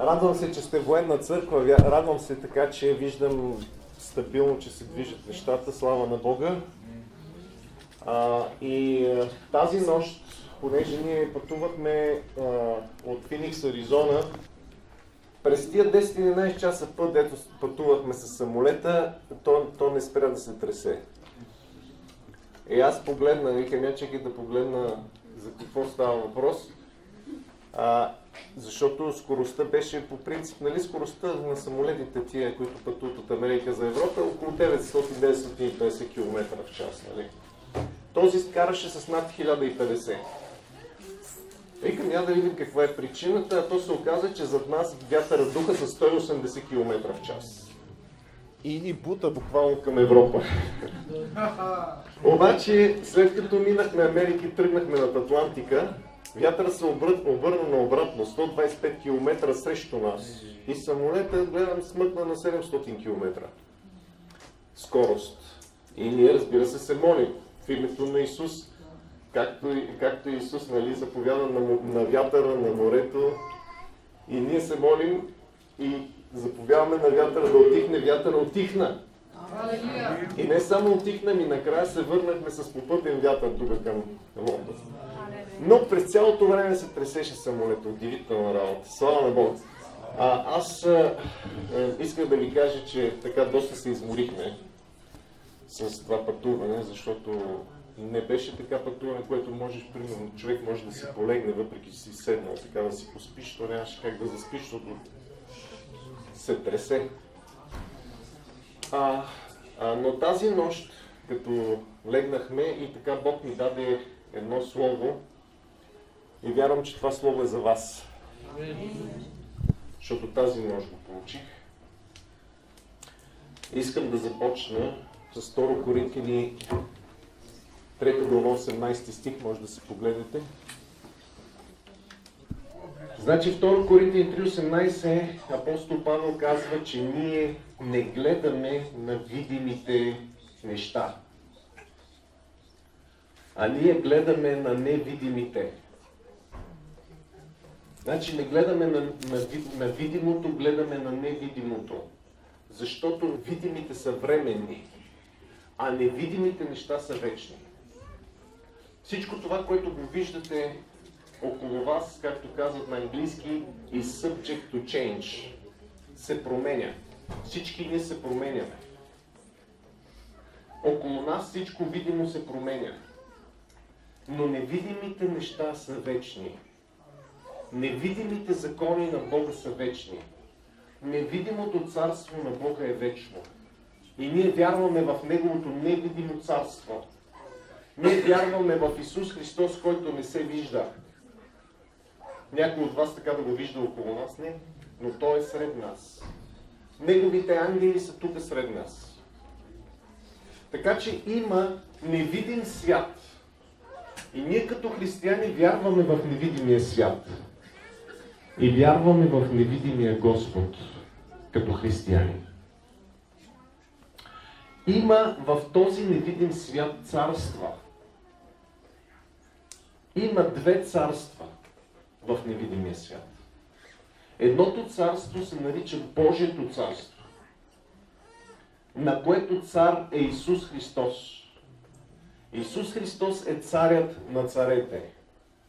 Радвам се, че сте военна църква. Радвам се така, че виждам стабилно, че се движат нещата. Слава на Бога. А, и тази нощ, понеже ние пътувахме а, от Феникс, Аризона, през тия 10-11 часа път, дето пътувахме с самолета, то, то не спря да се тресе. И аз погледна, викам, я чекай да погледна за какво става въпрос. А, защото скоростта беше по принцип, нали, скоростта на самолетите тия, които пътуват от Америка за Европа, около 900-950 км в час. Нали. Този караше с над 1050. Викам, я да видим каква е причината, а то се оказа, че зад нас вятъра духа с 180 км в час. И ни бута буквално към Европа. Обаче, след като минахме Америка и тръгнахме над Атлантика, вятъра се обръ... обърна наобратно, 125 км срещу нас. И самолета, гледам, смъкна на 700 км. Скорост. И ние, разбира се, се молим в името на Исус, както, и- както Исус нали, заповяда на, на вятъра, на морето. И ние се молим и заповядаме на вятъра да отихне. Вятъра отихна. И не само отихна, ми накрая се върнахме с попътен вятър тук към Лондон. Но през цялото време се тресеше самолета. Удивителна работа. Слава на Бога. А, аз а, а, исках да ви кажа, че така доста се изморихме с това пътуване, защото не беше така пътуване, което можеш, примерно, човек може да си полегне, въпреки че си седнал, така да си поспиш, то нямаше как да заспиш, защото се тресе. А, а, но тази нощ, като легнахме и така Бог ми даде едно слово и вярвам, че това слово е за вас. Защото тази нощ го получих. Искам да започна с 2 Коринтини 3 глава 18 стих, може да се погледнете. Значи 2 Коринтини 3.18 апостол Павел казва, че ние не гледаме на видимите неща, а ние гледаме на невидимите. Значи не гледаме на, на, на видимото, гледаме на невидимото. Защото видимите са временни, а невидимите неща са вечни. Всичко това, което го виждате около вас, както казват на английски, is subject to change. Се променя. Всички ние се променяме. Около нас всичко видимо се променя. Но невидимите неща са вечни. Невидимите закони на Бога са вечни. Невидимото царство на Бога е вечно. И ние вярваме в Неговото невидимо царство. Ние вярваме в Исус Христос, който не се вижда. Някой от вас така да го вижда около нас? Не. Но Той е сред нас. Неговите ангели са тук сред нас. Така че има невидим свят. И ние като християни вярваме в невидимия свят. И вярваме в невидимия Господ като християни. Има в този невидим свят царства. Има две царства в невидимия свят. Едното царство се нарича Божието царство, на което цар е Исус Христос. Исус Христос е царят на царете.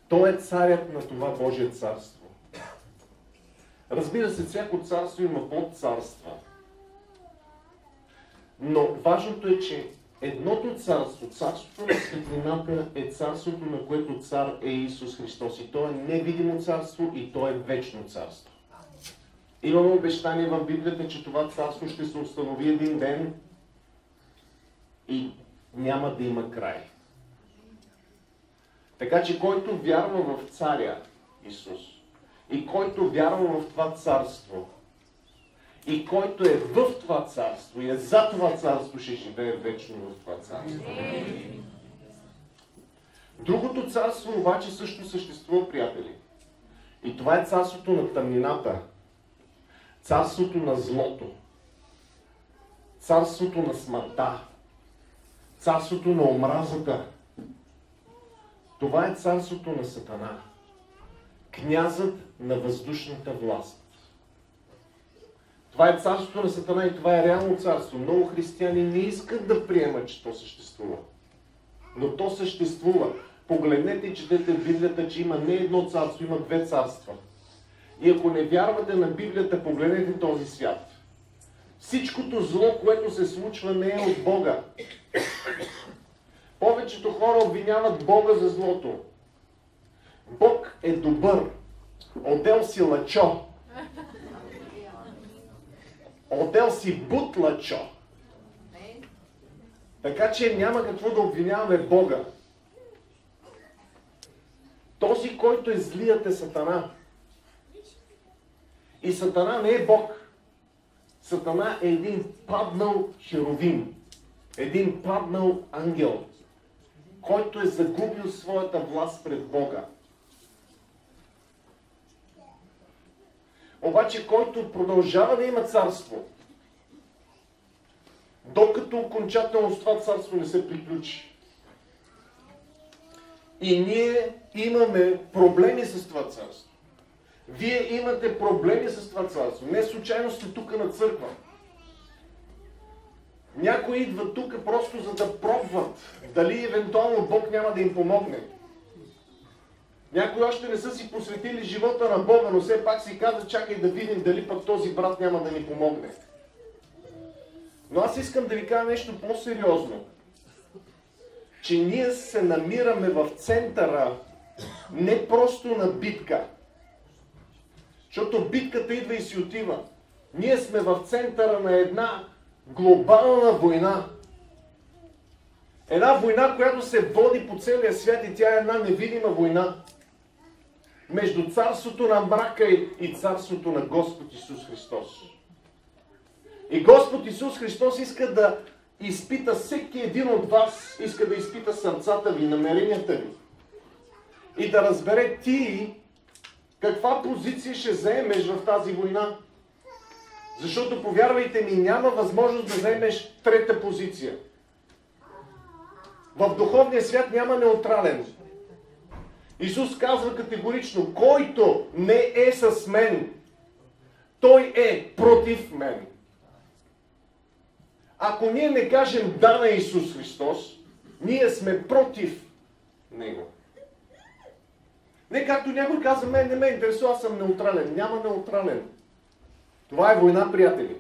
Той е царят на това Божие царство. Разбира се, всяко царство има подцарства. Но важното е, че едното царство, царството на светлината е царството, на което цар е Исус Христос. И то е невидимо царство и то е вечно царство. Имаме обещание в Библията, че това царство ще се установи един ден и няма да има край. Така че който вярва в царя Исус и който вярва в това царство и който е в това царство и е за това царство, ще живее вечно в това царство. Другото царство обаче също съществува, приятели. И това е царството на тъмнината. Царството на злото. Царството на смъртта. Царството на омразата. Това е царството на Сатана. Князът на въздушната власт. Това е царството на Сатана и това е реално царство. Много християни не искат да приемат, че то съществува. Но то съществува. Погледнете и четете в Библията, че има не едно царство, има две царства. И ако не вярвате на Библията, погледнете този свят. Всичкото зло, което се случва, не е от Бога. Повечето хора обвиняват Бога за злото. Бог е добър. Отдел си лъчо. Отдел си бут лъчо. Така че няма какво да обвиняваме Бога. Този, който е злият е Сатана. И Сатана не е Бог. Сатана е един паднал херовим. Един паднал ангел, който е загубил своята власт пред Бога. Обаче, който продължава да има царство, докато окончателно с това царство не се приключи. И ние имаме проблеми с това царство. Вие имате проблеми с това царство. Не случайно сте тук на църква. Някои идват тук просто за да пробват дали евентуално Бог няма да им помогне. Някои още не са си посветили живота на Бога, но все пак си казват, чакай да видим дали пък този брат няма да ни помогне. Но аз искам да ви кажа нещо по-сериозно. Че ние се намираме в центъра не просто на битка. Защото битката идва и си отива. Ние сме в центъра на една глобална война. Една война, която се води по целия свят и тя е една невидима война. Между царството на мрака и царството на Господ Исус Христос. И Господ Исус Христос иска да изпита всеки един от вас, иска да изпита сърцата ви, намеренията ви. И да разбере ти каква позиция ще заемеш в тази война. Защото, повярвайте ми, няма възможност да вземеш трета позиция. В духовния свят няма неутрален. Исус казва категорично, който не е с мен, той е против мен. Ако ние не кажем да на Исус Христос, ние сме против Него. Не както някой казва, мен не ме интересува, аз съм неутрален. Няма неутрален. Това е война, приятели.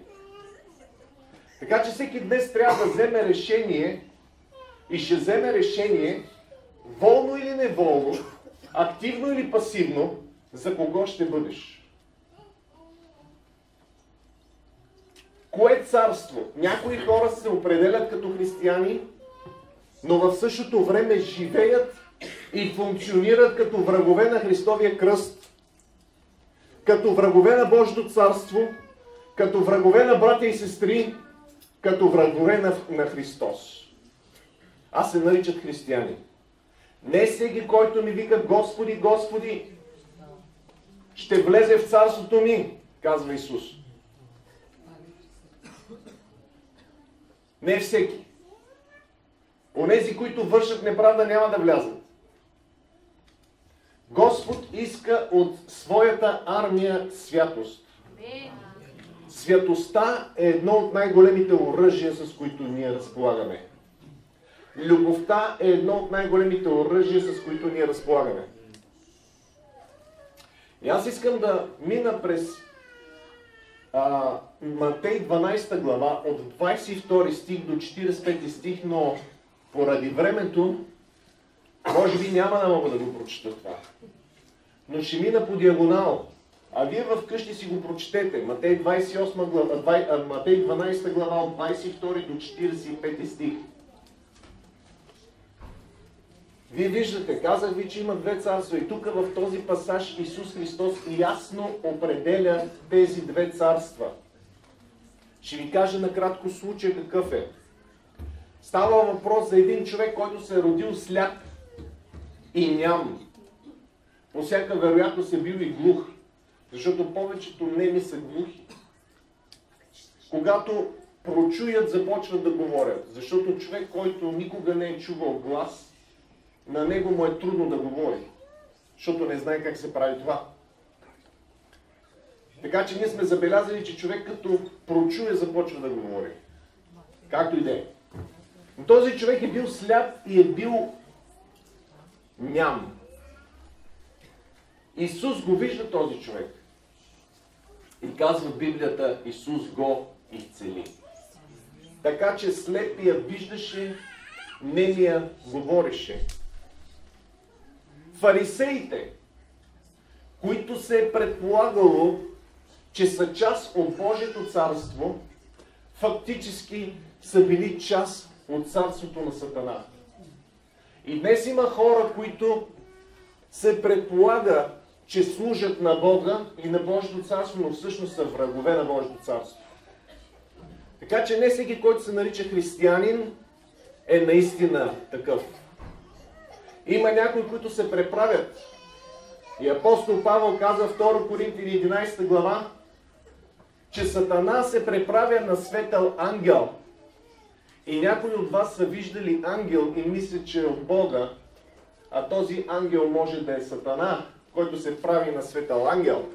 Така че всеки днес трябва да вземе решение и ще вземе решение, волно или неволно, активно или пасивно, за кого ще бъдеш. Кое царство? Някои хора се определят като християни, но в същото време живеят и функционират като врагове на Христовия кръст, като врагове на Божието царство, като врагове на братя и сестри, като врагове на, на Христос. Аз се наричат християни. Не всеки, който ми вика Господи, Господи, ще влезе в царството ми, казва Исус. Не всеки. Онези, които вършат неправда, няма да влязат. Господ иска от своята армия святост. Святостта е едно от най-големите оръжия, с които ние разполагаме. Любовта е едно от най-големите оръжия, с които ние разполагаме. И аз искам да мина през а, Матей 12 глава, от 22 стих до 45 стих, но поради времето, може би няма да мога да го прочета това. Но ще мина по диагонал. А вие в къщи си го прочетете. Матей, 28 глава, Матей 12 глава от 22 до 45 стих. Вие виждате, казах ви, че има две царства и тук в този пасаж Исус Христос ясно определя тези две царства. Ще ви кажа накратко случай какъв е. Става въпрос за един човек, който се е родил сляп и ням. По всяка вероятност е бил и глух, защото повечето неми са глухи. Когато прочуят, започват да говорят. Защото човек, който никога не е чувал глас, на него му е трудно да говори, защото не знае как се прави това. Така че ние сме забелязали, че човек като прочуе започва да говори. Както и да е. Този човек е бил сляп и е бил ням. Исус го вижда този човек. И казва Библията, Исус го изцели. Така че слепия виждаше, немия говореше. Фарисеите, които се е предполагало, че са част от Божието царство, фактически са били част от царството на Сатана. И днес има хора, които се предполага, че служат на Бога и на Божието царство, но всъщност са врагове на Божието царство. Така че не всеки, който се нарича християнин, е наистина такъв. Има някои, които се преправят. И апостол Павел каза в 2 Коринтини 11 глава, че Сатана се преправя на светъл ангел. И някои от вас са виждали ангел и мислят, че е от Бога, а този ангел може да е Сатана, който се прави на светъл ангел,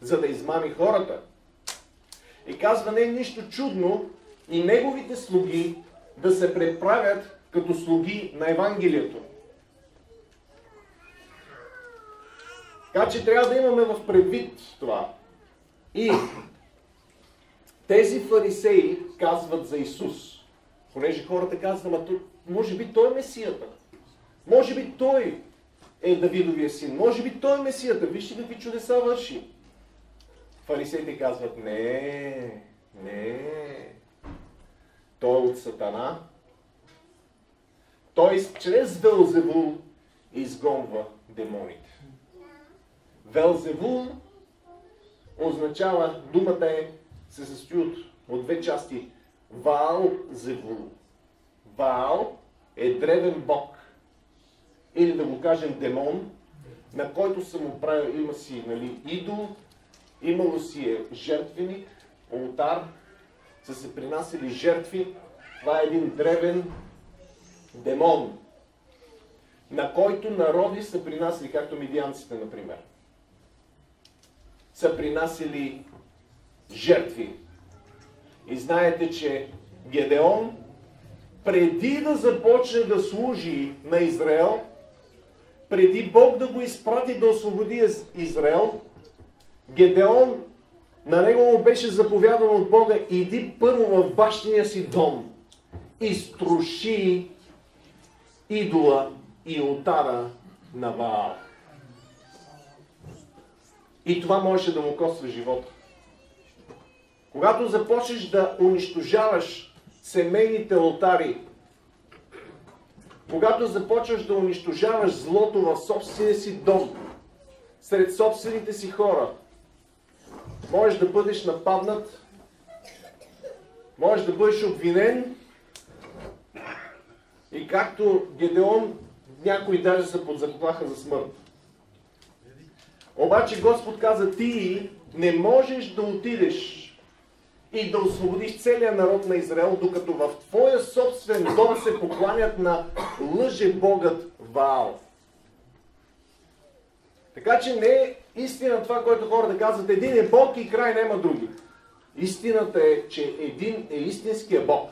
за да измами хората. И казва, не е нищо чудно и неговите слуги да се преправят като слуги на Евангелието. Така че трябва да имаме в предвид това. И тези фарисеи казват за Исус, понеже хората казват, може би Той е Месията. Може би Той е Давидовия син. Може би Той е Месията. Вижте какви чудеса върши. Фарисеите казват, не, не, той е от Сатана. Той чрез Велзевул изгонва демоните. Велзевул означава, думата е, се състои от, от две части. Ваал Зевул. Ваал е древен бог. Или да го кажем демон, на който съм правил, има си нали, идол, имало си е жертвеник, олтар, са се принасили жертви. Това е един древен демон, на който народи са принасили, както мидианците, например са принасили жертви. И знаете, че Гедеон, преди да започне да служи на Израел, преди Бог да го изпрати да освободи Израел, Гедеон, на него му беше заповядано от Бога, иди първо в бащиния си дом и струши идола и отара на Ваал. И това можеше да му коства живота. Когато започнеш да унищожаваш семейните алтари, когато започваш да унищожаваш злото в собствения си дом, сред собствените си хора, можеш да бъдеш нападнат, можеш да бъдеш обвинен и както Гедеон, някои даже са под заплаха за смърт. Обаче Господ каза, ти не можеш да отидеш и да освободиш целият народ на Израел, докато в твоя собствен дом се покланят на лъже Богът Ваал. Така че не е истина това, което хората казват, един е Бог и край няма други. Истината е, че един е истинския Бог,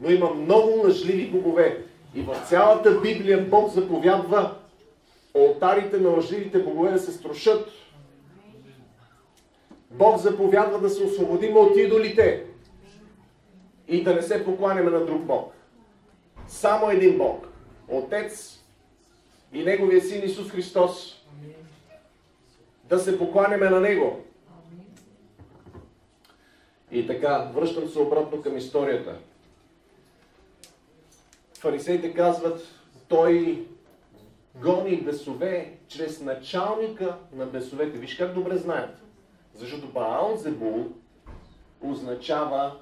но има много лъжливи богове. И в цялата Библия Бог заповядва Олтарите на лъжливите богове да се струшат. Бог заповядва да се освободим от идолите и да не се покланяме на друг Бог. Само един Бог. Отец и Неговия Син Исус Христос. Да се покланяме на Него. И така, връщам се обратно към историята. Фарисеите казват, той гони бесове чрез началника на бесовете. Виж как добре знаят. Защото Баал Зебул означава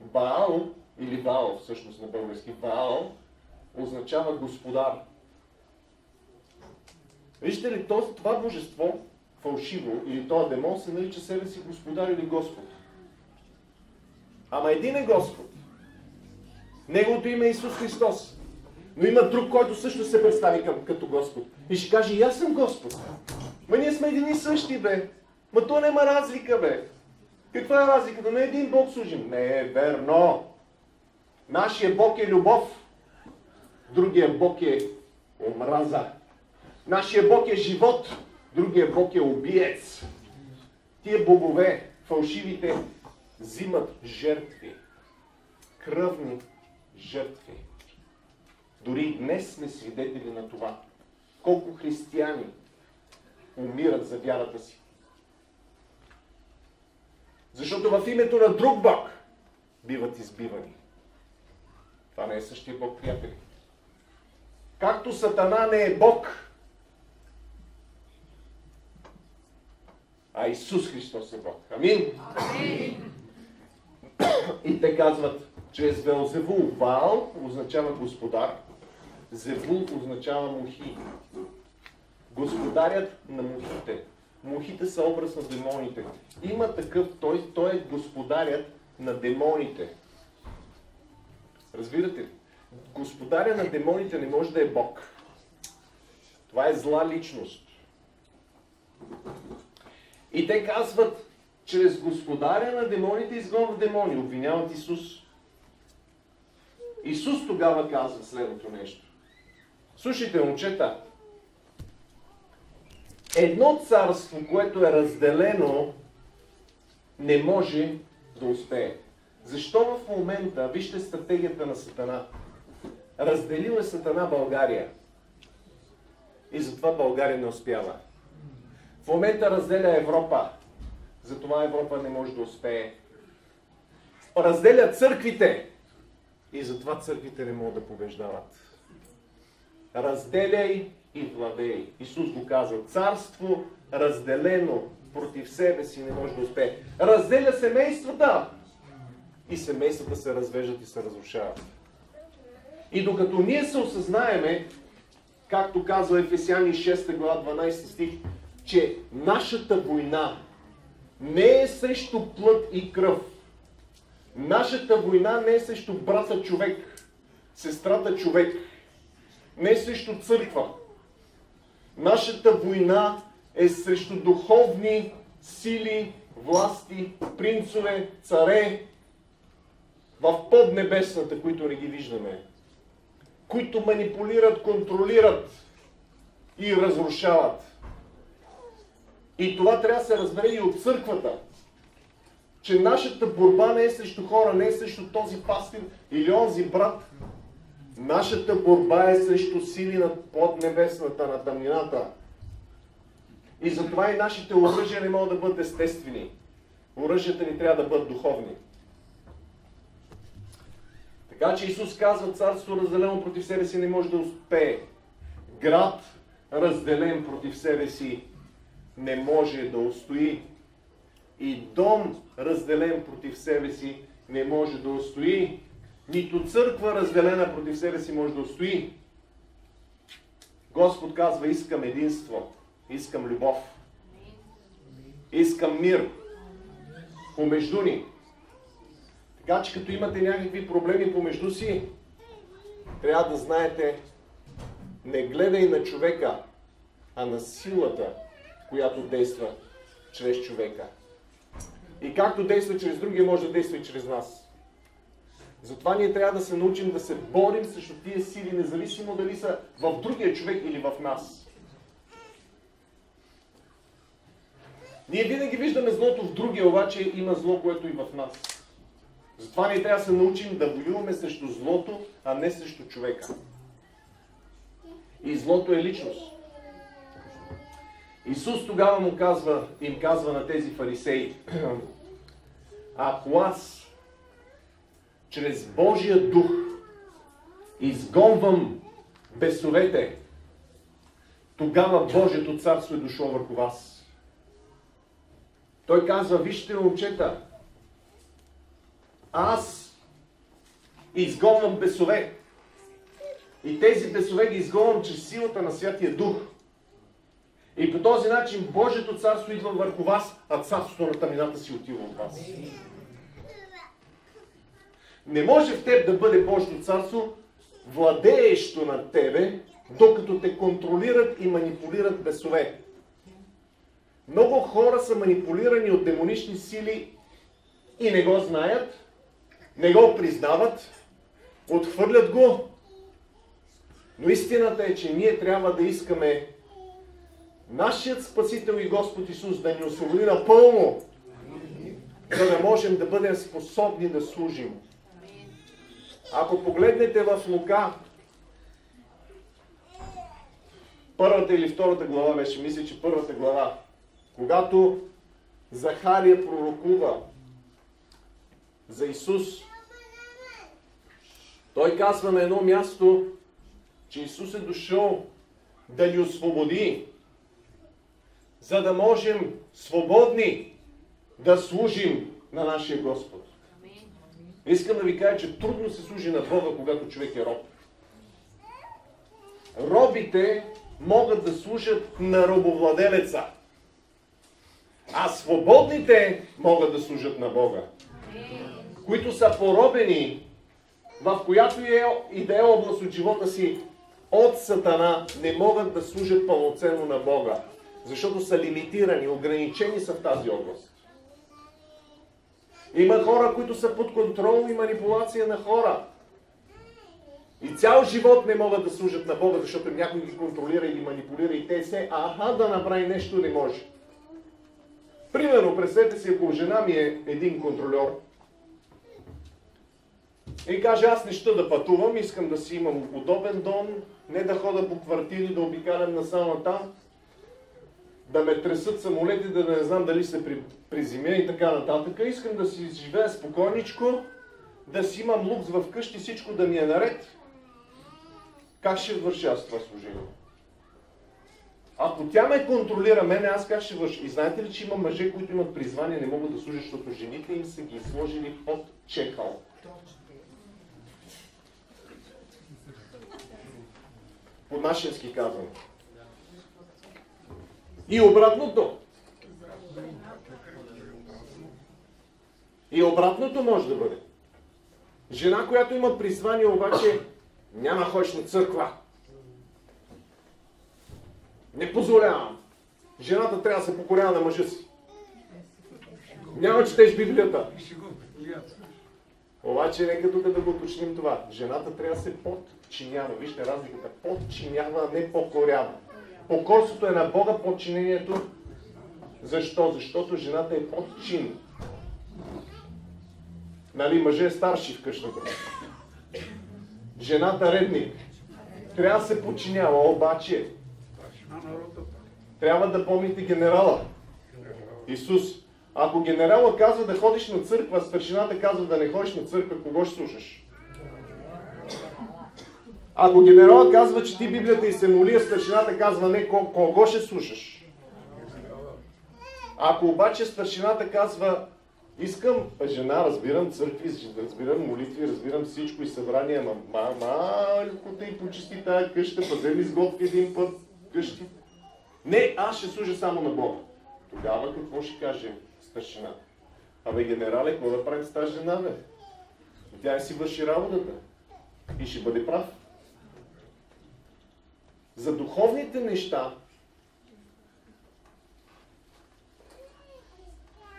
Баал, или Баал всъщност на български, Баал означава господар. Вижте ли, това божество, фалшиво, или този демон се нарича себе си господар или Господ. Ама един е Господ. Неговото име е Исус Христос. Но има друг, който също се представи като Господ. И ще каже, и аз съм Господ. Ма ние сме един и същи, бе. Ма то няма разлика, бе. Каква е разликата? На един Бог служим. Не е верно. Нашия Бог е любов. Другия Бог е омраза. Нашия Бог е живот. Другия Бог е убиец. Тия богове, фалшивите, взимат жертви. Кръвни жертви. Дори днес сме свидетели на това. Колко християни умират за вярата си. Защото в името на друг Бог биват избивани. Това не е същия Бог, приятели. Както Сатана не е Бог, а Исус Христос е Бог. Амин. Амин. И те казват, чрез Велзевул, Вал означава господар, Зевул означава мухи. Господарят на мухите. Мухите са образ на демоните. Има такъв, той, той е господарят на демоните. Разбирате ли? Господаря на демоните не може да е Бог. Това е зла личност. И те казват, чрез господаря на демоните изгонват демони. Обвиняват Исус. Исус тогава казва следното нещо. Слушайте, момчета, едно царство, което е разделено, не може да успее. Защо в момента, вижте стратегията на Сатана, разделил е Сатана България. И затова България не успява. В момента разделя Европа. Затова Европа не може да успее. Разделя църквите. И затова църквите не могат да побеждават. Разделяй и владей. Исус го казва. Царство разделено против себе си не може да успее. Разделя семействата. И семействата се развеждат и се разрушават. И докато ние се осъзнаеме, както казва Ефесяни 6 глава 12 стих, че нашата война не е срещу плът и кръв. Нашата война не е срещу брата човек, сестрата човек, не е срещу църква. Нашата война е срещу духовни сили, власти, принцове, царе в поднебесната, които не ги виждаме, които манипулират, контролират и разрушават. И това трябва да се разбере и от църквата. Че нашата борба не е срещу хора, не е срещу този пастир или онзи брат. Нашата борба е срещу сили на поднебесната, на тъмнината. И затова и нашите оръжия не могат да бъдат естествени. Оръжията ни трябва да бъдат духовни. Така че Исус казва, царство разделено против себе си не може да успее. Град разделен против себе си не може да устои. И дом, разделен против себе си, не може да устои. Нито църква, разделена против себе си, може да устои. Господ казва, искам единство, искам любов, искам мир помежду ни. Така че като имате някакви проблеми помежду си, трябва да знаете, не гледай на човека, а на силата, която действа чрез човека. И както действа чрез другия, може да действа и чрез нас. Затова ние трябва да се научим да се борим срещу тия сили, независимо дали са в другия човек или в нас. Ние винаги виждаме злото в другия, обаче има зло, което и в нас. Затова ние трябва да се научим да воюваме срещу злото, а не срещу човека. И злото е личност. Исус тогава му казва, им казва на тези фарисеи, ако аз чрез Божия дух изгонвам бесовете, тогава Божието царство е дошло върху вас. Той казва, вижте, момчета, аз изгонвам бесове. И тези бесове ги изгонвам чрез силата на Святия Дух. И по този начин Божието царство идва върху вас, а царството на тъмнината си отива от вас. Не може в теб да бъде Божието царство, владеещо над тебе, докато те контролират и манипулират бесове. Много хора са манипулирани от демонични сили и не го знаят, не го признават, отхвърлят го. Но истината е, че ние трябва да искаме нашият Спасител и Господ Исус да ни освободи напълно, за да можем да бъдем способни да служим. Ако погледнете в Лука, първата или втората глава беше, мисля, че първата глава, когато Захария пророкува за Исус, той казва на едно място, че Исус е дошъл да ни освободи, за да можем свободни да служим на нашия Господ. Искам да ви кажа, че трудно се служи на Бога, когато човек е роб. Робите могат да служат на робовладелеца, а свободните могат да служат на Бога, които са поробени в която е и да е област от живота си от Сатана, не могат да служат пълноценно на Бога, защото са лимитирани, ограничени са в тази област. Има хора, които са под контрол и манипулация на хора. И цял живот не могат да служат на Бога, защото някой ги контролира или манипулира и те се, аха да направи нещо не може. Примерно, представете си, ако жена ми е един контролер, и каже, аз не ще да пътувам, искам да си имам удобен дом, не да хода по квартири, да обикалям насам там, да ме тресат самолети, да не знам дали се при, приземя и така нататък. Искам да си живея спокойничко, да си имам лукс в къщи, всичко да ми е наред. Как ще върши аз това служение? Ако тя ме контролира мене, аз как ще върши? И знаете ли, че има мъже, които имат призвание, не могат да служат, защото жените им са ги сложили под чекал. По-нашенски казвам. И обратното. И обратното може да бъде. Жена, която има призвание, обаче няма ходиш на църква. Не позволявам. Жената трябва да се покорява на мъжа си. Няма четеш Библията. Обаче нека тук да го уточним това. Жената трябва да се подчинява. Вижте разликата. Подчинява, не покорява. Покорството е на Бога, подчинението. Защо? Защото жената е подчин. Нали, мъже е старши в къщата. Жената редник. Трябва да се подчинява, обаче трябва да помните генерала. Исус. Ако генерала казва да ходиш на църква, старшината казва да не ходиш на църква, кого ще слушаш? Ако генерала казва, че ти Библията и се моли, а старшината казва не, кого ще слушаш? Ако обаче старшината казва, искам жена, разбирам църкви, разбирам молитви, разбирам всичко и събрание, ама малко да и почисти тая къща, па ми сготви един път къщи. Не, аз ще служа само на Бога. Тогава какво ще каже старшина. Абе, генерале, какво да правим с тази жена, бе? Тя си върши работата. И ще бъде прав. За духовните неща,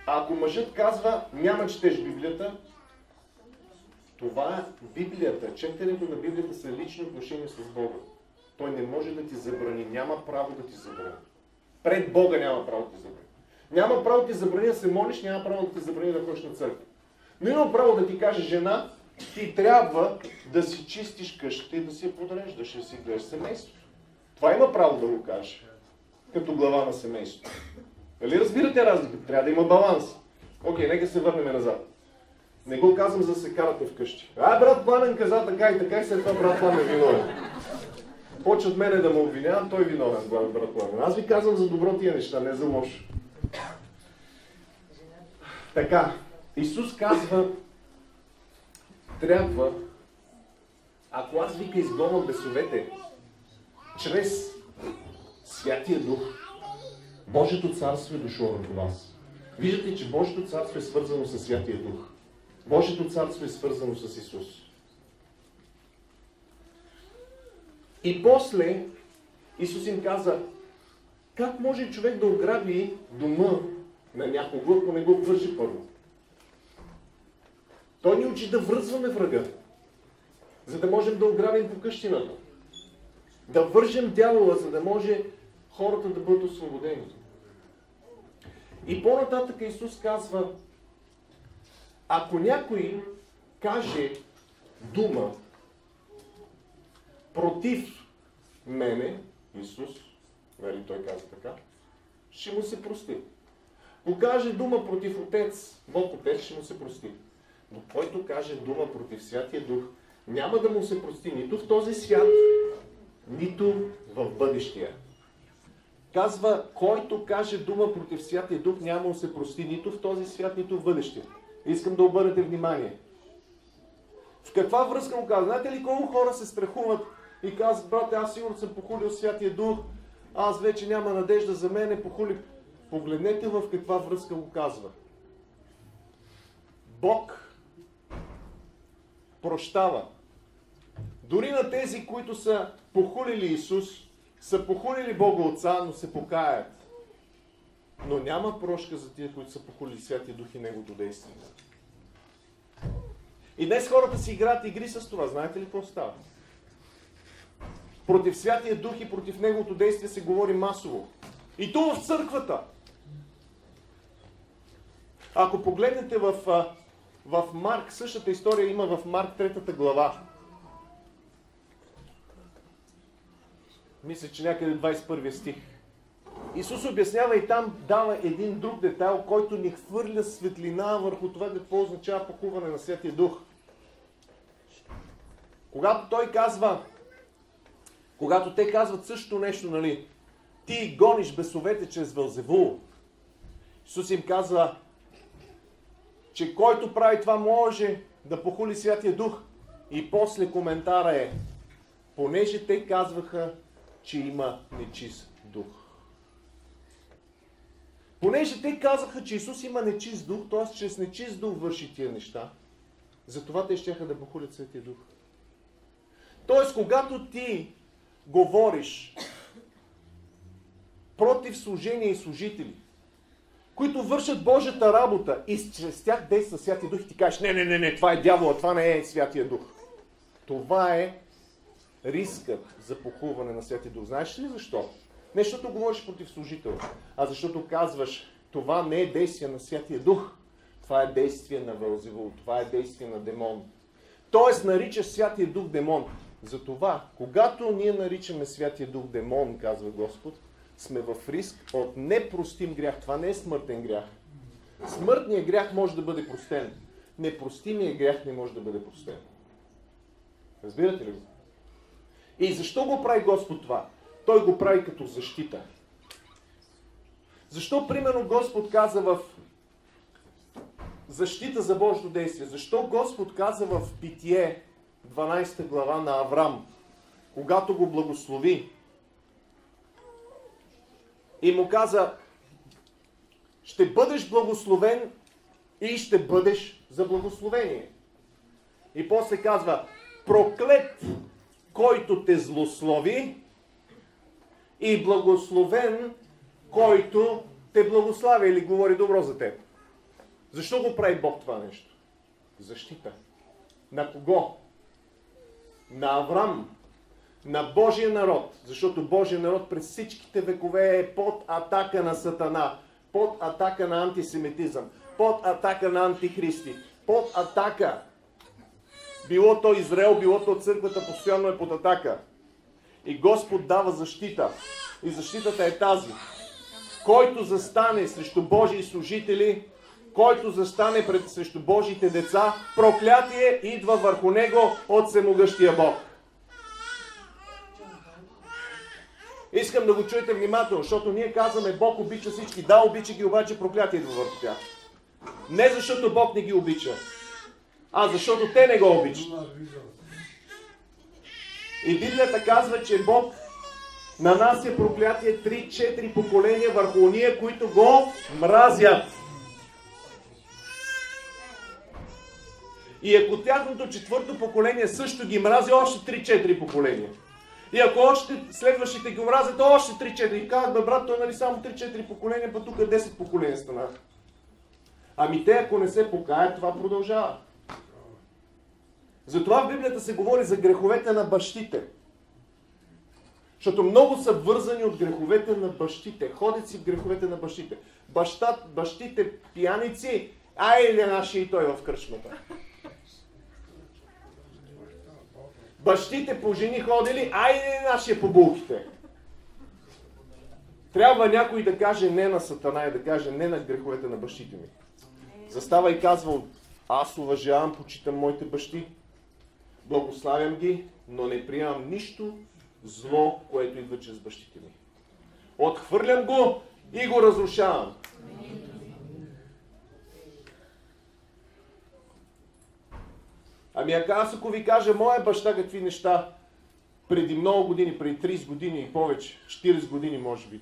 ако мъжът казва, няма четеш Библията, това е Библията. Четенето на Библията са лични отношения с Бога. Той не може да ти забрани, няма право да ти забрани. Пред Бога няма право да ти забрани. Няма право да ти забрани да се молиш, няма право да ти забрани да ходиш на църква. Но има право да ти каже жена, ти трябва да си чистиш къщата и да си я подреждаш, да си гледаш семейството. Това има право да го каже, като глава на семейството. Нали разбирате разликата? Трябва да има баланс. Окей, нека се върнем назад. Не го казвам за да се карате вкъщи. А, брат Пламен каза така и така и след това брат Пламен е виновен. Почват мене да му обвинявам, той е виновен, брат Пламен. Аз ви казвам за добро тия неща, не за лошо. Така, Исус казва, трябва, ако аз вика изгонвам бесовете, чрез Святия Дух, Божието царство е дошло върху вас. Виждате, че Божието царство е свързано с Святия Дух. Божието царство е свързано с Исус. И после Исус им каза, Как може човек да ограби дома на някого, ако не го вържи първо? Той ни учи да връзваме врага, за да можем да ограбим по къщината. Да вържем дявола, за да може хората да бъдат освободени. И по-нататък Исус казва, ако някой каже дума против мене, Исус, нали той каза така, ще му се прости. Покаже дума против Отец, Бог Отец ще му се прости. Но който каже дума против Святия Дух, няма да му се прости нито в този свят, нито в бъдещия. Казва, който каже дума против Святия Дух, няма да се прости нито в този свят, нито в бъдещия. Искам да обърнете внимание. В каква връзка му казва? Знаете ли колко хора се страхуват и казват, брате, аз сигурно съм похулил Святия Дух, аз вече няма надежда за мене, похулих. Погледнете в каква връзка го казва. Бог прощава. Дори на тези, които са похулили Исус, са похулили Бога Отца, но се покаят. Но няма прошка за тия, които са похулили Святия Дух и Неговото действие. И днес хората си играят игри с това. Знаете ли какво става? Против Святия Дух и против Неговото действие се говори масово. И то в църквата. Ако погледнете в, в Марк, същата история има в Марк 3 глава. Мисля, че някъде 21 стих. Исус обяснява и там дава един друг детайл, който ни хвърля светлина върху това какво означава пакуване на Святия Дух. Когато той казва, когато те казват също нещо, нали, ти гониш бесовете чрез Вълзевул, Исус им казва, че който прави това може да похули Святия Дух. И после коментара е, понеже те казваха, че има нечист дух. Понеже те казаха, че Исус има нечист дух, т.е. чрез нечист дух върши тия неща, затова те ще да похулят Светия Дух. Т.е. когато ти говориш против служение и служители, които вършат Божията работа и чрез тях действа Святия Дух и ти кажеш, не, не, не, не, това е дявола, това не е Святия Дух. Това е рискът за похуване на Святия Дух. Знаеш ли защо? Не защото говориш против служител, а защото казваш, това не е действие на Святия Дух. Това е действие на Вълзивол, това е действие на демон. Тоест наричаш Святия Дух демон. Затова, когато ние наричаме Святия Дух демон, казва Господ, сме в риск от непростим грях. Това не е смъртен грях. Смъртният грях може да бъде простен. Непростимият грях не може да бъде простен. Разбирате ли го? И защо го прави Господ това? Той го прави като защита. Защо, примерно, Господ каза в защита за Божието действие? Защо Господ каза в Питие, 12 глава на Аврам, когато го благослови и му каза, ще бъдеш благословен и ще бъдеш за благословение. И после казва, проклет който те злослови и благословен, който те благославя или говори добро за теб. Защо го прави Бог това нещо? Защита. На кого? На Аврам. На Божия народ. Защото Божия народ през всичките векове е под атака на Сатана. Под атака на антисемитизъм. Под атака на антихристи. Под атака било то Израел, било то църквата, постоянно е под атака. И Господ дава защита. И защитата е тази. Който застане срещу Божии служители, който застане пред, срещу Божите деца, проклятие идва върху него от всемогъщия Бог. Искам да го чуете внимателно, защото ние казваме Бог обича всички. Да, обича ги, обаче проклятие идва върху тях. Не защото Бог не ги обича, а защото те не го обичат. И Библията казва, че Бог нанася проклятие 3-4 поколения върху уния, които го мразят. И ако тяхното четвърто поколение също ги мрази, още 3-4 поколения. И ако още следващите ги омразят, още 3-4. И казват, бе, брат, той нали само 3-4 поколения, па тук 10 поколения станаха. Ами те, ако не се покаят, това продължава. Затова в Библията се говори за греховете на бащите. Защото много са вързани от греховете на бащите. Ходят си в греховете на бащите. Баща, бащите пияници, ай ли наши и той в кръчмата. Бащите по жени ходили, ай ли нашия по булките. Трябва някой да каже не на сатана и да каже не на греховете на бащите ми. Застава и казва, аз уважавам, почитам моите бащи, благославям ги, но не приемам нищо зло, което идва чрез бащите ми. Отхвърлям го и го разрушавам. Ами ако аз ако ви кажа моя баща какви неща преди много години, преди 30 години и повече, 40 години може би,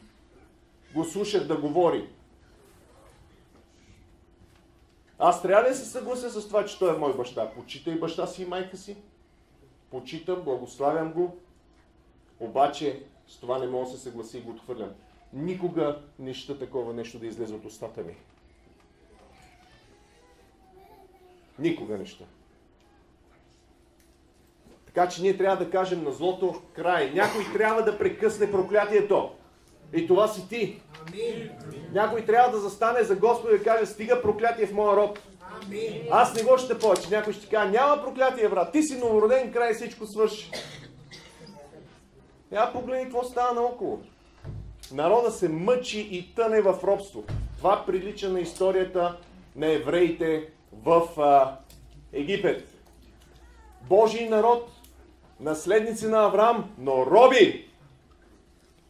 го слушах да говори. Аз трябва да се съглася с това, че той е мой баща. Почитай баща си и майка си. Почитам, благославям го. Обаче с това не мога да се съгласи и го отхвърлям. Никога не ще такова нещо да излезе от устата ми. Никога не ще. Така че ние трябва да кажем на злото край. Някой трябва да прекъсне проклятието. И това си ти. Някой трябва да застане за Господа и каже, стига проклятие в моя род. Аз не го ще повече. Някой ще каже, няма проклятие, брат. Ти си новороден, край всичко свърши. Я погледни какво става наоколо. Народа се мъчи и тъне в робство. Това прилича на историята на евреите в а, Египет. Божий народ, наследници на Авраам, но роби.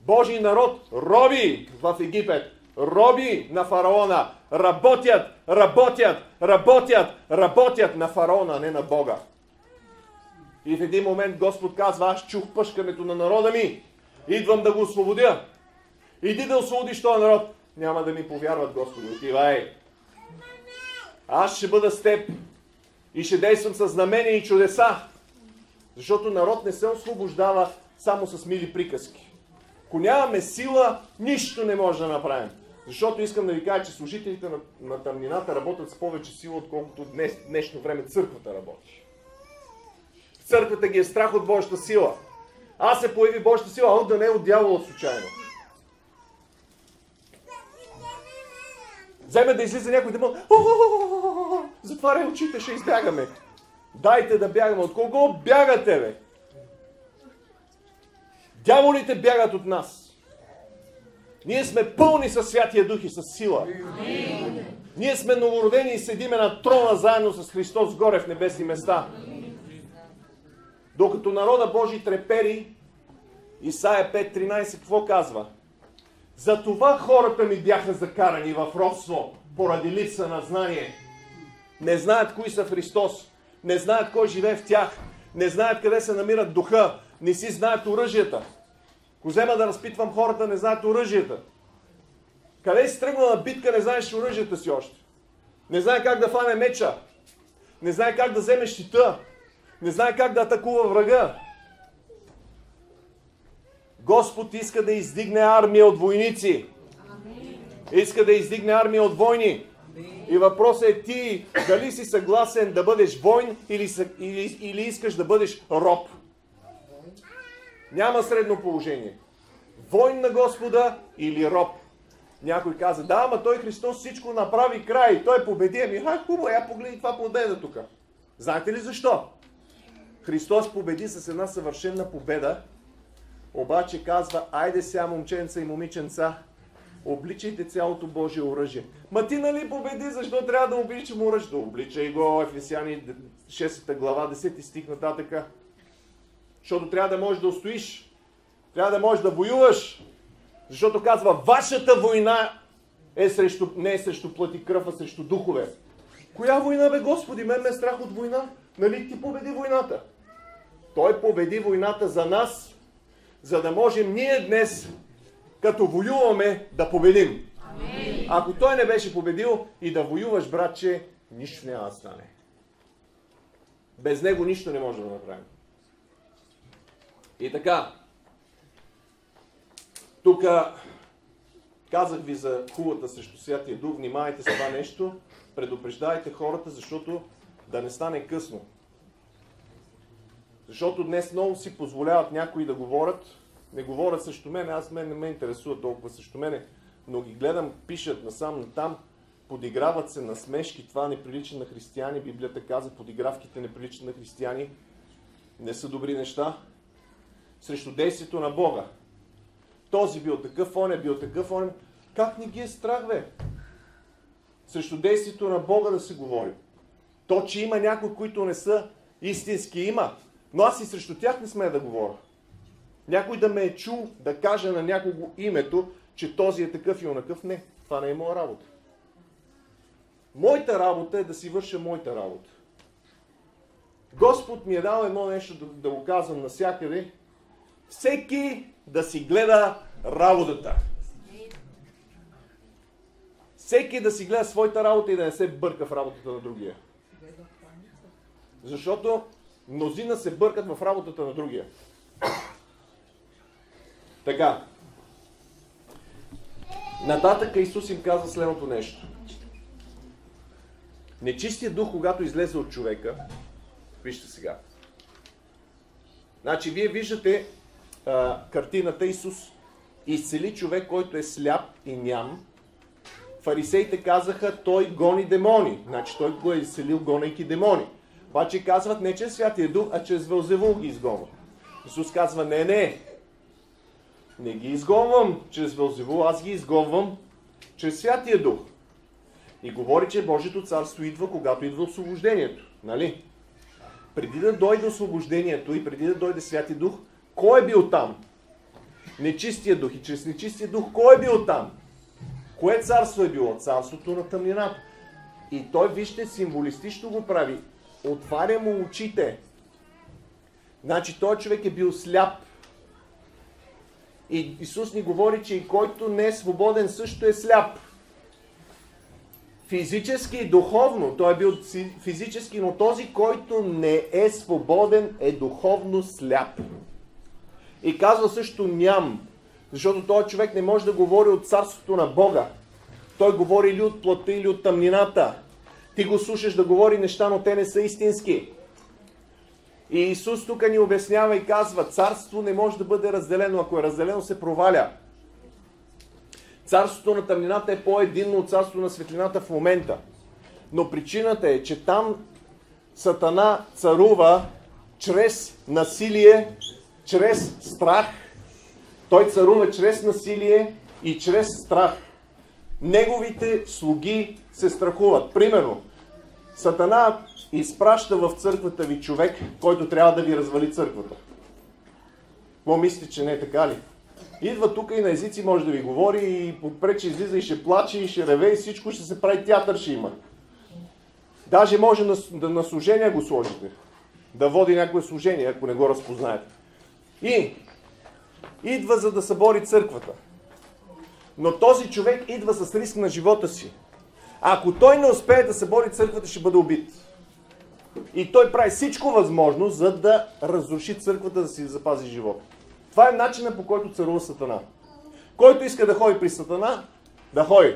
Божий народ, роби в Египет. Роби на фараона. Работят, работят, работят, работят на фараона, не на Бога. И в един момент Господ казва, аз чух пъшкането на народа ми. Идвам да го освободя. Иди да освободиш този народ. Няма да ми повярват, Господи. Отивай. Аз ще бъда с теб. И ще действам с знамения и чудеса. Защото народ не се освобождава само с мили приказки. Ако нямаме сила, нищо не може да направим. Защото искам да ви кажа, че служителите на, на тъмнината работят с повече сила, отколкото днес, днешно време църквата работи. Църквата ги е страх от Божията сила. Аз се появи Божията сила, а он да не е от дявола случайно. Вземе да излиза някой демон. Затваряй очите, ще избягаме. Дайте да бягаме. От кого бягате, бе? Дяволите бягат от нас. Ние сме пълни със Святия Дух и с сила. Ние сме новородени и седиме на трона заедно с Христос горе в небесни места. Докато народа Божий трепери, Исаия 5.13 какво казва? Затова хората ми бяха закарани в робство, поради липса на знание. Не знаят кои са Христос, не знаят кой живее в тях, не знаят къде се намират духа, не си знаят оръжията. Ако взема да разпитвам хората, не знаят оръжията. Къде си тръгнал на битка, не знаеш оръжията си още. Не знае как да фане меча. Не знае как да вземе щита. Не знае как да атакува врага. Господ иска да издигне армия от войници. Иска да издигне армия от войни. И въпросът е ти дали си съгласен да бъдеш войн или, или, или искаш да бъдеш роб. Няма средно положение. Войн на Господа или роб. Някой каза, да, ама той Христос всичко направи край. Той победи. Ами, хай, хубаво, я погледни това победа тук. Знаете ли защо? Христос победи с една съвършена победа, обаче казва, айде сега момченца и момиченца, обличайте цялото Божие оръжие. Ма ти нали победи, защо трябва да обличам оръжието? Обличай го, Ефесяни 6 глава, 10 стих нататъка. Защото трябва да можеш да устоиш. Трябва да можеш да воюваш. Защото казва, вашата война е срещу, не е срещу плът и кръв, а срещу духове. Коя война бе, Господи? Мен ме е страх от война. Нали ти победи войната? Той победи войната за нас, за да можем ние днес, като воюваме, да победим. Амин. Ако той не беше победил и да воюваш, братче, нищо няма да стане. Без него нищо не може да направим. И така, Тук казах ви за хубавата срещу Святия Дух, внимайте с това нещо, предупреждайте хората, защото да не стане късно. Защото днес много си позволяват някои да говорят, не говорят срещу мен, аз мен не ме интересува толкова срещу мене, но ги гледам, пишат насам, натам, подиграват се на смешки, това не прилича на християни, Библията каза, подигравките не приличат на християни, не са добри неща, срещу действието на Бога. Този бил такъв, он е бил такъв, он е... Как не ги е страх, бе? Срещу действието на Бога да се говори. То, че има някои, които не са истински, има. Но аз и срещу тях не сме да говоря. Някой да ме е чул да каже на някого името, че този е такъв и онакъв. Не, това не е моя работа. Моята работа е да си върша моята работа. Господ ми е дал едно нещо да, да го казвам насякъде. Всеки да си гледа работата. Всеки да си гледа своята работа и да не се бърка в работата на другия. Защото мнозина се бъркат в работата на другия. Така. Нататък Исус им каза следното нещо. Нечистият дух, когато излезе от човека, вижте сега. Значи, вие виждате а, картината Исус изцели човек, който е сляп и ням. Фарисеите казаха, той гони демони. Значи той го е изцелил, гонейки демони. Обаче казват не чрез Святия Дух, а чрез Вълзевул ги изгонва. Исус казва, не, не, не ги изгонвам чрез Вълзевул, аз ги изгонвам чрез Святия Дух. И говори, че Божието царство идва, когато идва освобождението. Нали? Преди да дойде освобождението и преди да дойде Святия Дух, кой е бил там? Нечистия дух. И чрез нечистия дух, кой е бил там? Кое царство е било? Царството на тъмнината. И той, вижте, символистично го прави. Отваря му очите. Значи той човек е бил сляп. И Исус ни говори, че и който не е свободен, също е сляп. Физически и духовно. Той е бил физически, но този, който не е свободен, е духовно сляп. И казва също ням, защото този човек не може да говори от царството на Бога. Той говори или от плътта, или от тъмнината. Ти го слушаш да говори неща, но те не са истински. И Исус тук ни обяснява и казва, царство не може да бъде разделено. Ако е разделено, се проваля. Царството на тъмнината е по-единно от царството на светлината в момента. Но причината е, че там Сатана царува чрез насилие, чрез страх. Той царува чрез насилие и чрез страх. Неговите слуги се страхуват. Примерно, Сатана изпраща в църквата ви човек, който трябва да ви развали църквата. Мо мислите, че не е така ли? Идва тук и на езици може да ви говори и попрече излиза и ще плаче и ще реве и всичко ще се прави театър ще има. Даже може на, да на служение го сложите. Да води някое служение, ако не го разпознаете. И идва за да събори църквата. Но този човек идва с риск на живота си. Ако той не успее да събори църквата, ще бъде убит. И той прави всичко възможно, за да разруши църквата, да си запази живота. Това е начинът по който царува Сатана. Който иска да ходи при Сатана, да ходи.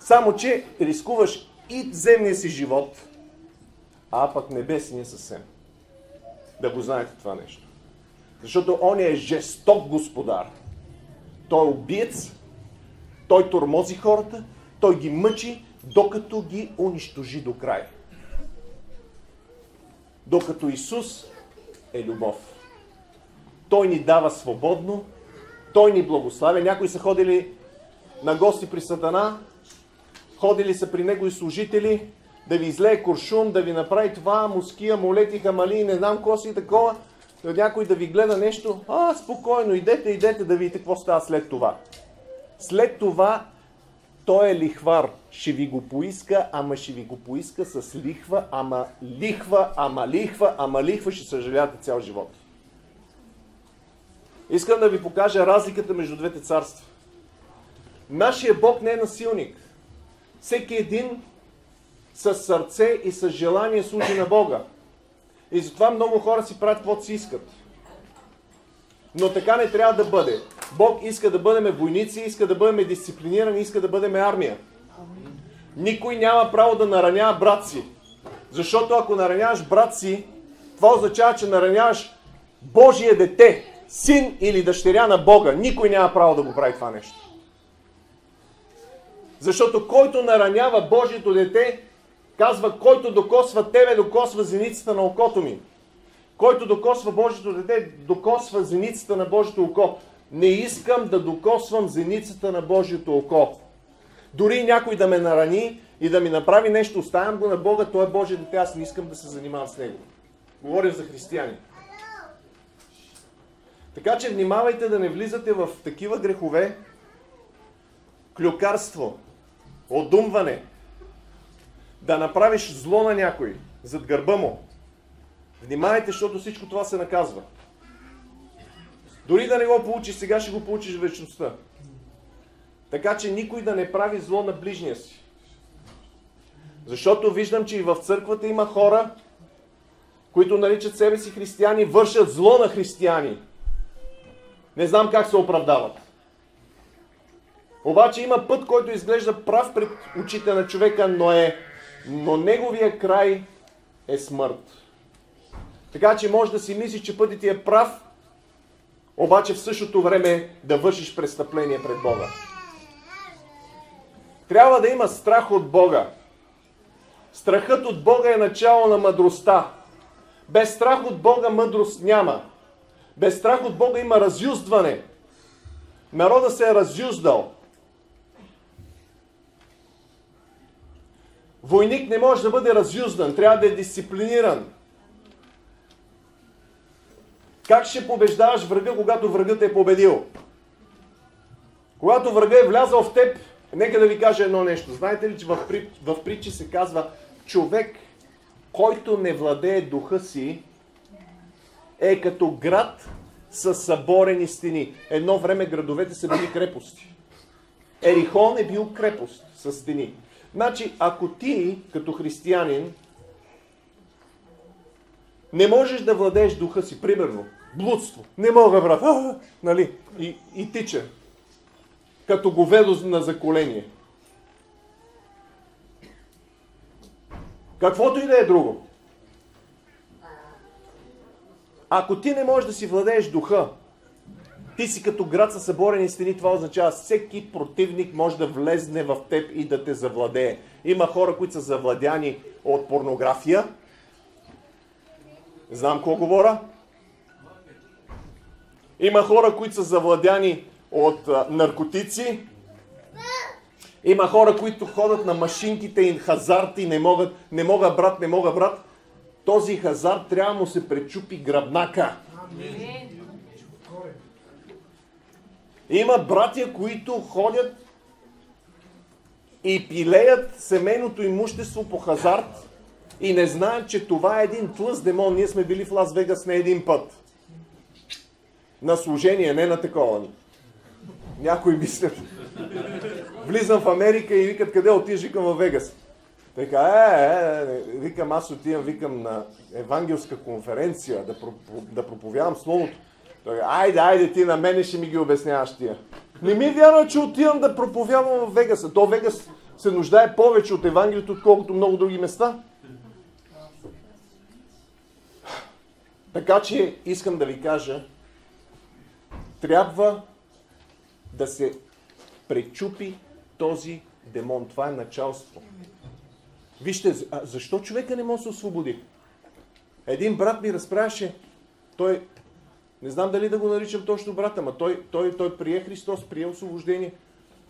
Само, че рискуваш и земния си живот, а пък небесния съвсем. Да го знаете това нещо. Защото он е жесток господар. Той е убиец, той тормози хората, той ги мъчи, докато ги унищожи до край. Докато Исус е любов. Той ни дава свободно, Той ни благославя. Някои са ходили на гости при Сатана, ходили са при него и служители, да ви излее куршум, да ви направи това, муския, молети, хамали, не знам какво си такова, някой да ви гледа нещо, а, спокойно, идете, идете да видите какво става след това. След това той е лихвар. Ще ви го поиска, ама ще ви го поиска с лихва, ама лихва, ама лихва, ама лихва, ще съжалявате цял живот. Искам да ви покажа разликата между двете царства. Нашия Бог не е насилник. Всеки един с сърце и с желание служи на Бога. И затова много хора си правят каквото си искат. Но така не трябва да бъде. Бог иска да бъдем войници, иска да бъдем дисциплинирани, иска да бъдем армия. Никой няма право да наранява брат си. Защото ако нараняваш брат си, това означава, че нараняваш Божие дете, син или дъщеря на Бога. Никой няма право да го прави това нещо. Защото който наранява Божието дете, казва, който докосва тебе, докосва зеницата на окото ми. Който докосва Божието дете, докосва зеницата на Божието око. Не искам да докосвам зеницата на Божието око. Дори някой да ме нарани и да ми направи нещо, оставям го на Бога, той е Божие дете, аз не искам да се занимавам с него. Говорим за християни. Така че внимавайте да не влизате в такива грехове, клюкарство, одумване, да направиш зло на някой зад гърба му. Внимавайте, защото всичко това се наказва. Дори да не го получиш сега, ще го получиш в вечността. Така че никой да не прави зло на ближния си. Защото виждам, че и в църквата има хора, които наричат себе си християни, вършат зло на християни. Не знам как се оправдават. Обаче има път, който изглежда прав пред очите на човека, но, е, но неговия край е смърт. Така че може да си мислиш, че пътят ти е прав, обаче в същото време да вършиш престъпление пред Бога. Трябва да има страх от Бога. Страхът от Бога е начало на мъдростта. Без страх от Бога мъдрост няма. Без страх от Бога има разюздване. Народа се е разюздал. Войник не може да бъде разюздан, трябва да е дисциплиниран. Как ще побеждаваш врага, когато врагът е победил? Когато врага е влязал в теб, нека да ви кажа едно нещо. Знаете ли, че в, в притчи се казва, човек, който не владее духа си, е като град с съборени стени. Едно време градовете са били крепости. Ерихон е бил крепост с стени. Значи, ако ти, като християнин, не можеш да владееш духа си, примерно, блудство, не мога, брат, а, нали, и, и тича, като говедо на заколение. Каквото и да е друго. Ако ти не можеш да си владееш духа, ти си като град със съборени стени, това означава всеки противник може да влезне в теб и да те завладее. Има хора, които са завладяни от порнография. Знам какво говоря. Има хора, които са завладяни от наркотици. Има хора, които ходят на машинките и хазарти и не могат, не мога брат, не мога брат. Този хазарт трябва да му се пречупи гръбнака. Има братя, които ходят и пилеят семейното имущество по хазарт и не знаят, че това е един тлъс демон. Ние сме били в Лас Вегас не един път. На служение, не на такова. Някой мислят. Влизам в Америка и викат къде отиваш, викам в Вегас. Така, е, е, е, викам, аз отивам, викам на евангелска конференция да, проповядам Словото. Той, айде, айде, ти на мене ще ми ги обясняваш тия. Не ми вярва, че отивам да проповядвам в Вегаса. То Вегас се нуждае повече от Евангелието, отколкото много други места. Така че искам да ви кажа, трябва да се пречупи този демон. Това е началство. Вижте, защо човека не може да се освободи? Един брат ми разправяше, той, не знам дали да го наричам точно брата, ама той, той, той прие Христос, прие освобождение.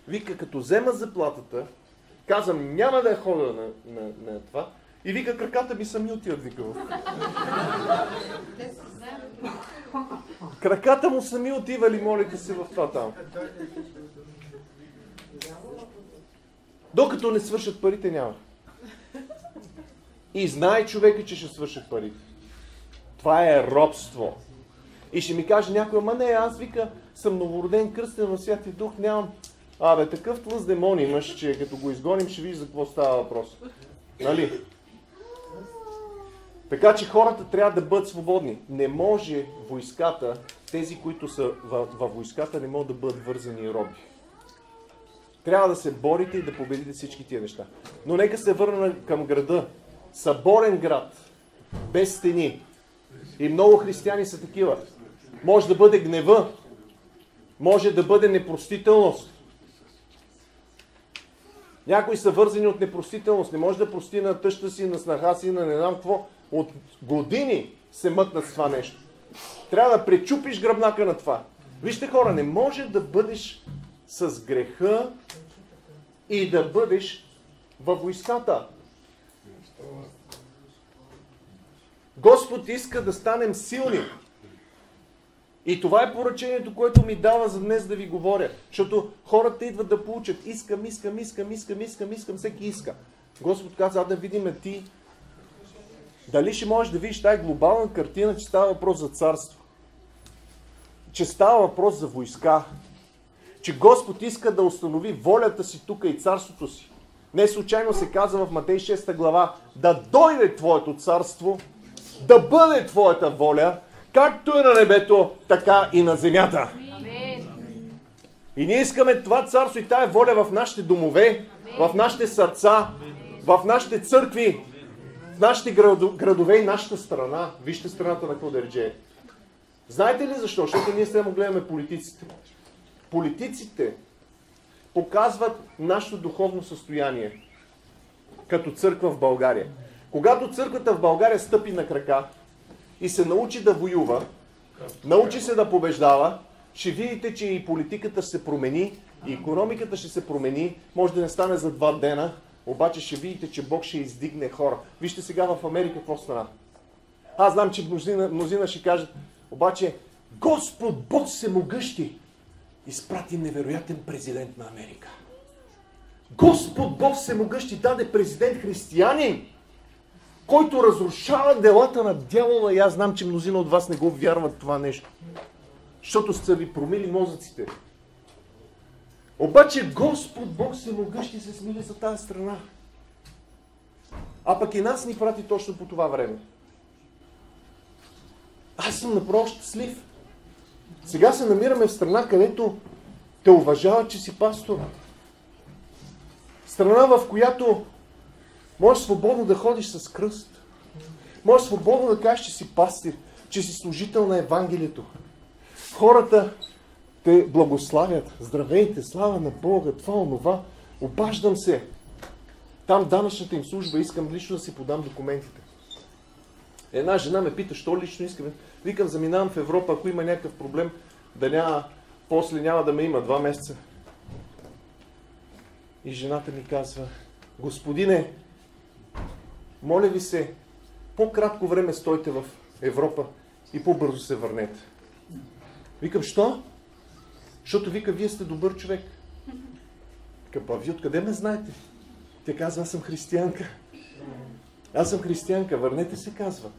Вика, като взема заплатата, казвам, няма да я хода на, на, на това, и вика, краката ми сами отиват, вика. Краката му сами отивали, молите се в това там. Докато не свършат парите, няма. И знае човека, че ще свършат парите. Това е робство. И ще ми каже някой, ама не, аз вика, съм новороден кръстен в Святия Дух, нямам... Абе, такъв тлъс демон имаш, че като го изгоним, ще видиш за какво става въпрос. Нали? Така че хората трябва да бъдат свободни. Не може войската тези, които са във войската, не могат да бъдат вързани роби. Трябва да се борите и да победите всички тия неща. Но нека се върна към града. Съборен град, без стени. И много християни са такива. Може да бъде гнева, може да бъде непростителност. Някои са вързани от непростителност. Не може да прости на тъща си, на снаха си, на не знам какво. От години се мътнат с това нещо. Трябва да пречупиш гръбнака на това. Вижте хора, не може да бъдеш с греха и да бъдеш във войската. Господ иска да станем силни. И това е поръчението, което ми дава за днес да ви говоря. Защото хората идват да получат. Искам, искам, искам, искам, искам, искам, всеки иска. Господ каза, да видим ти дали ще можеш да видиш тази глобална картина, че става въпрос за царство. Че става въпрос за войска. Че Господ иска да установи волята си тук и царството си. Не случайно се казва в Матей 6 глава да дойде Твоето царство, да бъде Твоята воля, както е на небето, така и на земята. И ние искаме това царство и тая воля в нашите домове, в нашите сърца, в нашите църкви, в нашите градове и нашата страна. Вижте страната на Кодерджи. Знаете ли защо? Защото ние само гледаме политиците. Политиците показват нашето духовно състояние като църква в България. Когато църквата в България стъпи на крака и се научи да воюва, научи се да побеждава, ще видите, че и политиката ще се промени, и економиката ще се промени, може да не стане за два дена, обаче ще видите, че Бог ще издигне хора. Вижте сега в Америка какво стана. Аз знам, че мнозина, мнозина ще кажат, обаче Господ Бог се могъщи изпрати невероятен президент на Америка. Господ Бог се могъщи даде президент християнин, който разрушава делата на дявола. И аз знам, че мнозина от вас не го вярват това нещо. Защото сте ви промили мозъците. Обаче Господ Бог се могъщи се смили за тази страна. А пък и нас ни прати точно по това време. Аз съм направо щастлив. Сега се намираме в страна, където те уважават, че си пастор. Страна, в която можеш свободно да ходиш с кръст. Можеш свободно да кажеш, че си пастир, че си служител на Евангелието. Хората те благославят. Здравейте, слава на Бога, това, онова. Обаждам се. Там данъчната им служба искам лично да си подам документите. Една жена ме пита, що лично искам. Викам, заминавам в Европа, ако има някакъв проблем, да няма, после няма да ме има два месеца. И жената ми казва, господине, моля ви се, по-кратко време стойте в Европа и по-бързо се върнете. Викам, що? Защото вика, вие сте добър човек. Капа, вие откъде ме знаете? Те казва, аз съм християнка. Аз съм християнка, върнете се, казва.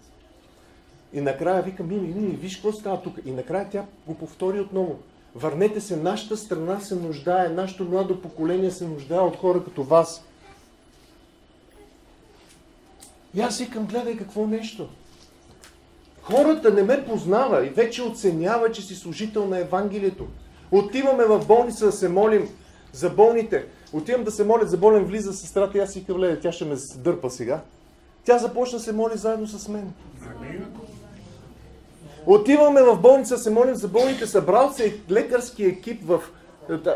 И накрая вика, мими, мими, виж какво става тук. И накрая тя го повтори отново. Върнете се, нашата страна се нуждае, нашето младо поколение се нуждае от хора като вас. И аз викам, гледай какво нещо. Хората не ме познава и вече оценява, че си служител на Евангелието. Отиваме в болница да се молим за болните. Отивам да се моля за болен, влиза сестрата и аз си гледа, тя ще ме дърпа сега. Тя започна да се моли заедно с мен. Отиваме в болница се молим за болните. Събрал се лекарски екип в,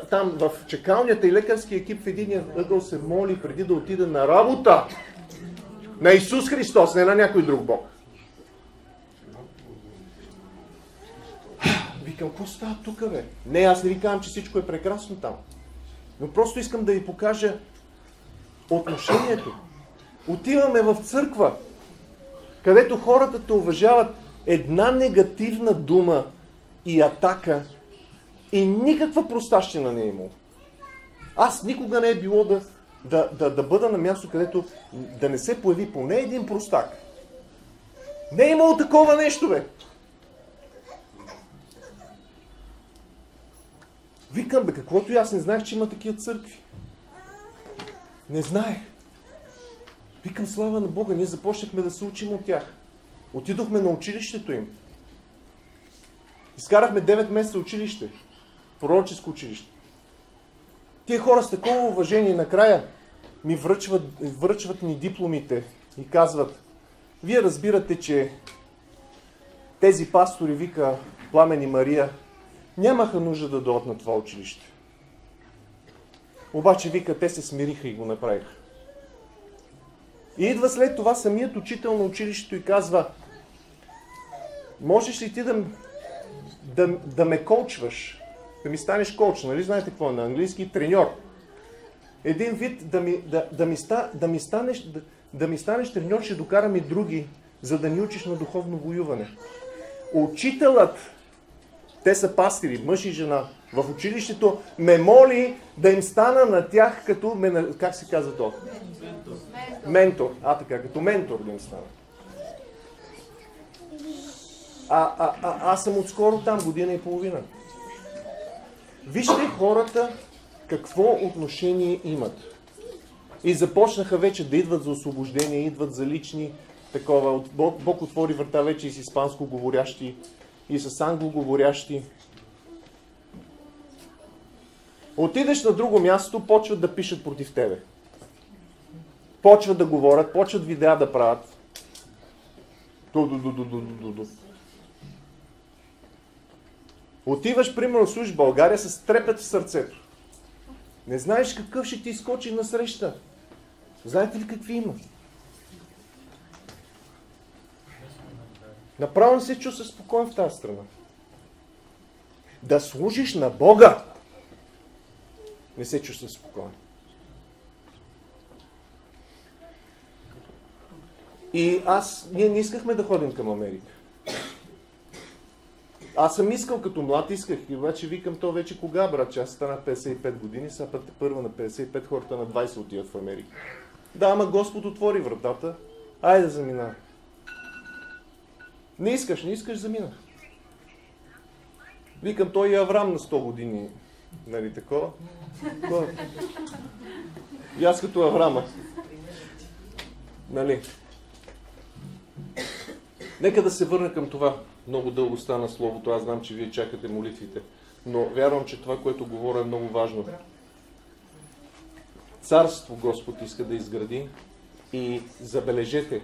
там в чекалнята и лекарски екип в един ъгъл се моли преди да отида на работа. На Исус Христос, не на някой друг Бог. Викам, какво става тук, бе? Не, аз не ви казвам, че всичко е прекрасно там. Но просто искам да ви покажа отношението. Отиваме в църква, където хората те уважават една негативна дума и атака и никаква простащина не е имало. Аз никога не е било да, да, да, да бъда на място, където да не се появи поне един простак. Не е имало такова нещо, бе. Викам, бе, каквото и аз не знаех, че има такива църкви. Не знаех. Викам, слава на Бога, ние започнахме да се учим от тях. Отидохме на училището им. Изкарахме 9 месеца училище. Пророческо училище. Тия хора с такова уважение накрая ми връчват, връчват ни дипломите и казват, вие разбирате, че тези пастори, вика Пламен и Мария, нямаха нужда да дойдат на това училище. Обаче, вика, те се смириха и го направиха. И идва след това самият учител на училището и казва, можеш ли ти да, да, да ме колчваш, да ми станеш коуч, нали знаете какво е на английски? Треньор. Един вид да ми, да, да ми, ста, да ми, станеш, да, да ми станеш треньор, ще докарам и други, за да ни учиш на духовно воюване. Учителът, те са пастири, мъж и жена, в училището ме моли да им стана на тях като, как се казва то? Ментор. Ментор. А, така, като ментор да им стана. А, а, а, аз съм отскоро там, година и половина. Вижте хората какво отношение имат. И започнаха вече да идват за освобождение, идват за лични такова. Бог, Бог отвори врата вече и с испанско говорящи, и с англоговорящи. Отидеш на друго място, почват да пишат против тебе. Почват да говорят, почват видеа да правят. Ду-ду-ду-ду-ду-ду-ду. Отиваш, примерно, служиш България с трепет в сърцето. Не знаеш какъв ще ти изкочи на среща. Знаете ли какви има? Направо не се чувства спокоен в тази страна. Да служиш на Бога, не се чувства спокоен. И аз, ние не искахме да ходим към Америка. Аз съм искал като млад, исках и обаче викам то вече кога, брат, че аз стана 55 години, сега път първа на 55, хората на 20 отиват в Америка. Да, ама Господ отвори вратата, айде замина. Не искаш, не искаш, замина. Викам, той и Аврам на 100 години, нали такова. И аз като Аврама. Нали? Нека да се върна към това. Много дълго стана Словото, аз знам, че вие чакате молитвите. Но вярвам, че това, което говоря е много важно. Царство Господ иска да изгради и забележете,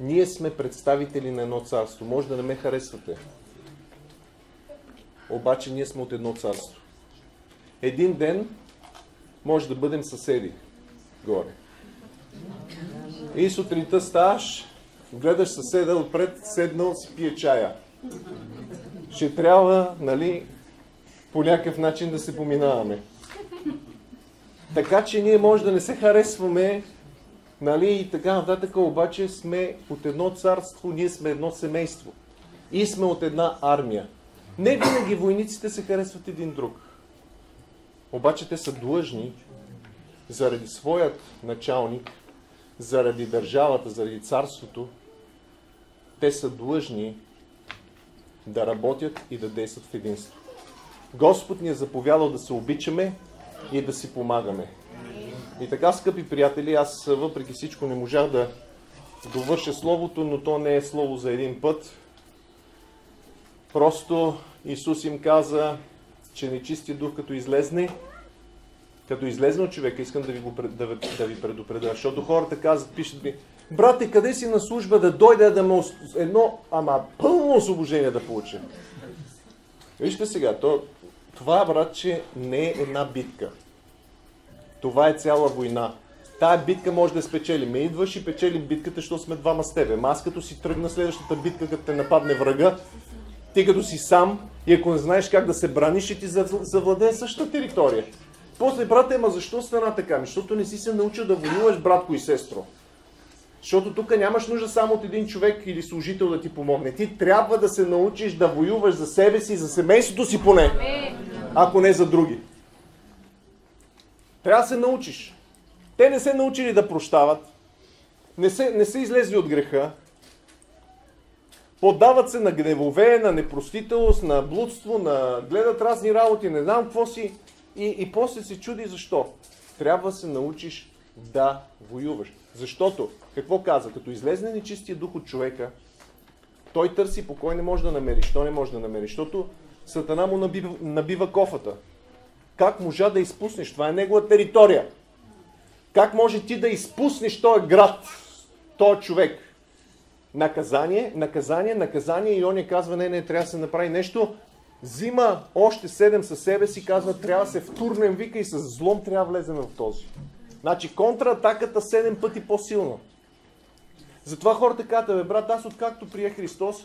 ние сме представители на едно царство. Може да не ме харесвате. Обаче ние сме от едно царство. Един ден може да бъдем съседи горе. И сутринта ставаш, гледаш съседа отпред, седнал си пие чая ще трябва, нали, по някакъв начин да се поминаваме. Така че ние може да не се харесваме, нали, и така нататък, обаче сме от едно царство, ние сме едно семейство. И сме от една армия. Не винаги войниците се харесват един друг. Обаче те са длъжни заради своят началник, заради държавата, заради царството, те са длъжни да работят и да действат в единство. Господ ни е заповядал да се обичаме и да си помагаме. И така, скъпи приятели, аз въпреки всичко не можах да довърша Словото, но то не е Слово за един път. Просто Исус им каза, че нечистия дух като излезне, като излезне от човека, искам да ви, го, да, да ви предупредя, защото хората казват, пишат ми, брате, къде си на служба да дойде да ме едно, ама пълно освобождение да получа. Вижте сега, то, това, братче, не е една битка. Това е цяла война. Тая битка може да спечели. Ме идваш и печели битката, защото сме двама с тебе. Аз като си тръгна следващата битка, като те нападне врага, ти като си сам и ако не знаеш как да се браниш, ще ти завладее същата територия. После, брате, ма защо стана така? Защото не си се научил да воюваш, братко и сестро. Защото тук нямаш нужда само от един човек или служител да ти помогне. Ти трябва да се научиш да воюваш за себе си, за семейството си поне, ако не за други. Трябва да се научиш. Те не се научили да прощават, не, се, не са излезли от греха, поддават се на гневове, на непростителност, на блудство, на гледат разни работи, не знам какво си. И, и после се чуди защо. Трябва да се научиш да воюваш. Защото, какво каза? Като излезне нечистия дух от човека, Той търси покой, не може да намери. Що не може да намери? Защото Сатана му набива, набива кофата. Как можа да изпуснеш? Това е негова територия. Как може ти да изпуснеш този град, този човек? Наказание, наказание, наказание и он казва, не, не, трябва да се направи нещо. Взима още седем със себе си, казва, трябва да се втурнем, вика и с злом трябва да влезем в този. Значи контратаката седем пъти по-силна. Затова хората казват, брат, аз откакто прие Христос,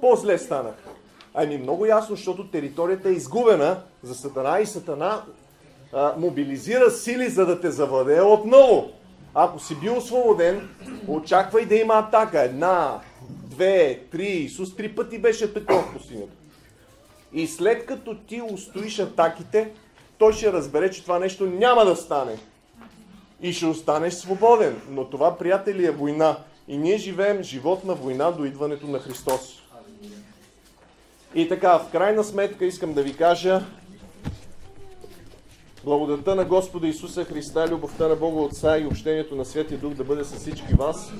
по-зле станах. Ами много ясно, защото територията е изгубена за Сатана и Сатана а, мобилизира сили, за да те завладее отново. Ако си бил освободен, очаквай да има атака. Една, две, три. Исус три пъти беше такова в пустинята. И след като ти устоиш атаките, той ще разбере, че това нещо няма да стане. И ще останеш свободен. Но това, приятели, е война. И ние живеем живот на война до идването на Христос. И така, в крайна сметка искам да ви кажа, Благодата на Господа Исуса Христа, любовта на Бога Отца и общението на Светия Дух да бъде с всички вас.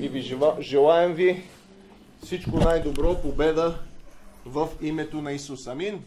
И ви желаем ви всичко най-добро, победа в името на Исус. Амин.